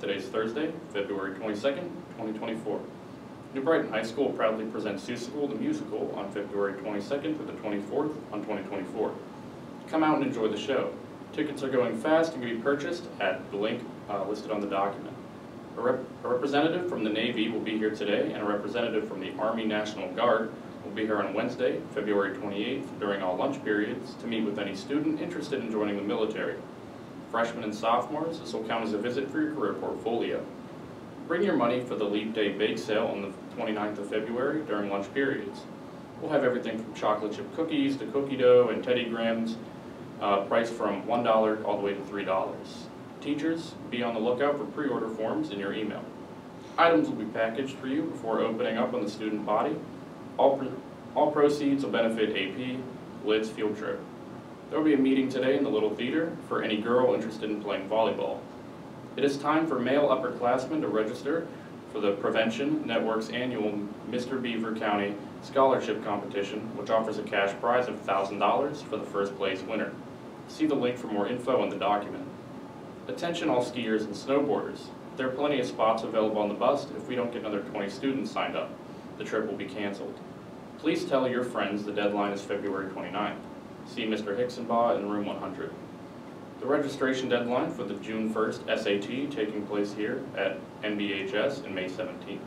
Today's Thursday, February 22nd, 2024. New Brighton High School proudly presents Seussical the Musical on February 22nd through the 24th on 2024. Come out and enjoy the show. Tickets are going fast and can be purchased at the link uh, listed on the document. A, rep a representative from the Navy will be here today, and a representative from the Army National Guard will be here on Wednesday, February 28th, during all lunch periods to meet with any student interested in joining the military. Freshmen and sophomores, this will count as a visit for your career portfolio. Bring your money for the Leap Day Bake Sale on the 29th of February during lunch periods. We'll have everything from chocolate chip cookies to cookie dough and Teddy Grahams, uh, priced from $1 all the way to $3. Teachers, be on the lookout for pre-order forms in your email. Items will be packaged for you before opening up on the student body. All, all proceeds will benefit AP, LID's field trip. There will be a meeting today in the Little Theater for any girl interested in playing volleyball. It is time for male upperclassmen to register for the Prevention Network's annual Mr. Beaver County Scholarship Competition, which offers a cash prize of $1,000 for the first place winner. See the link for more info in the document. Attention all skiers and snowboarders. There are plenty of spots available on the bus if we don't get another 20 students signed up. The trip will be canceled. Please tell your friends the deadline is February 29th. See Mr. Hicksonbaugh in room 100. The registration deadline for the June 1st SAT taking place here at NBHS in May 17th.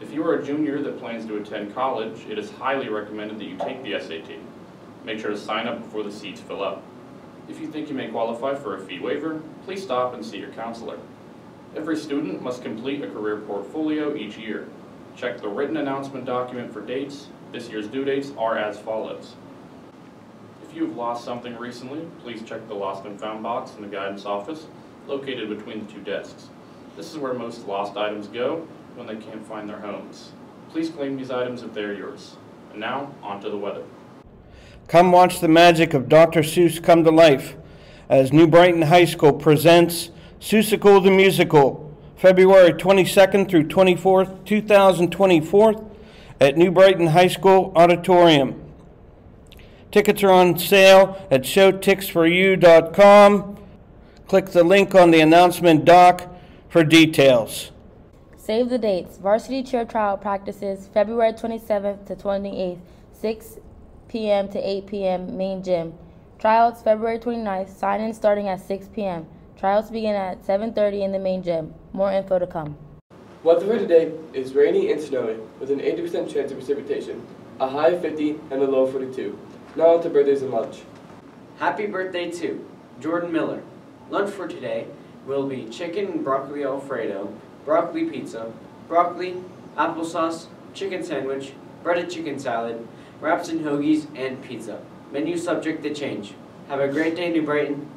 If you are a junior that plans to attend college, it is highly recommended that you take the SAT. Make sure to sign up before the seats fill up. If you think you may qualify for a fee waiver, please stop and see your counselor. Every student must complete a career portfolio each year. Check the written announcement document for dates. This year's due dates are as follows. If you have lost something recently, please check the lost and found box in the guidance office, located between the two desks. This is where most lost items go when they can't find their homes. Please claim these items if they are yours. And now, on to the weather. Come watch the magic of Dr. Seuss come to life as New Brighton High School presents Seussical the Musical, February 22nd through 24th, 2024, at New Brighton High School Auditorium. Tickets are on sale at showtix4u.com. Click the link on the announcement doc for details. Save the dates. Varsity cheer trial practices February 27th to 28th, 6 p.m. to 8 p.m. main gym. Tryouts February 29th, sign-in starting at 6 p.m. Tryouts begin at 7.30 in the main gym. More info to come. Weather for today is rainy and snowy with an 80% chance of precipitation, a high of 50 and a low of 42. Now on to birthdays and lunch. Happy birthday to Jordan Miller. Lunch for today will be chicken and broccoli alfredo, broccoli pizza, broccoli, applesauce, chicken sandwich, breaded chicken salad, wraps and hoagies, and pizza. Menu subject to change. Have a great day, New Brighton.